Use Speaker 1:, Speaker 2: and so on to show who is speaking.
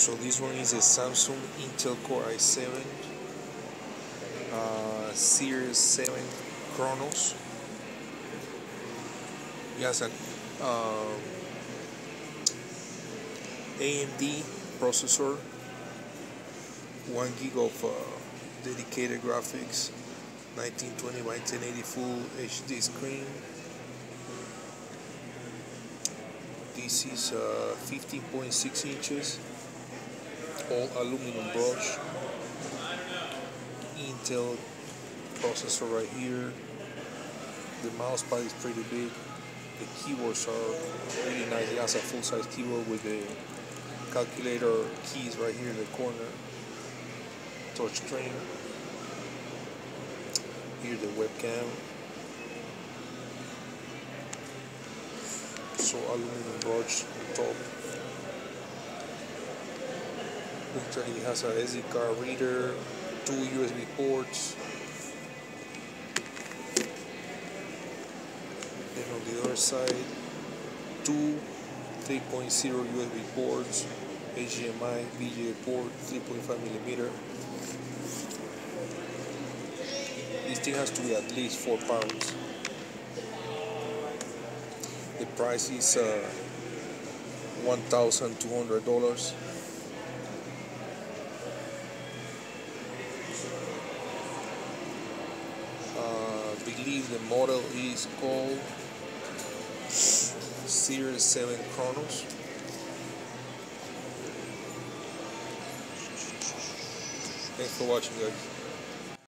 Speaker 1: So this one is a Samsung Intel Core i7 uh, Series 7 Chronos. It has an um, AMD processor, one gig of uh, dedicated graphics, 1920 by 1080 full HD screen. This is uh, 15.6 inches, all aluminum brush. Intel processor right here. The mouse pad is pretty big. The keyboards are really nice. It has a full-size keyboard with the calculator keys right here in the corner. Touch screen. Here the webcam. So aluminum brush on top. It has a SD card reader, two USB ports. And on the other side, two 3.0 USB ports, HDMI, VGA port, 3.5 millimeter. This thing has to be at least four pounds. The price is uh, $1,200. Believe the model is called Series 7 Chronos. Thanks for watching guys.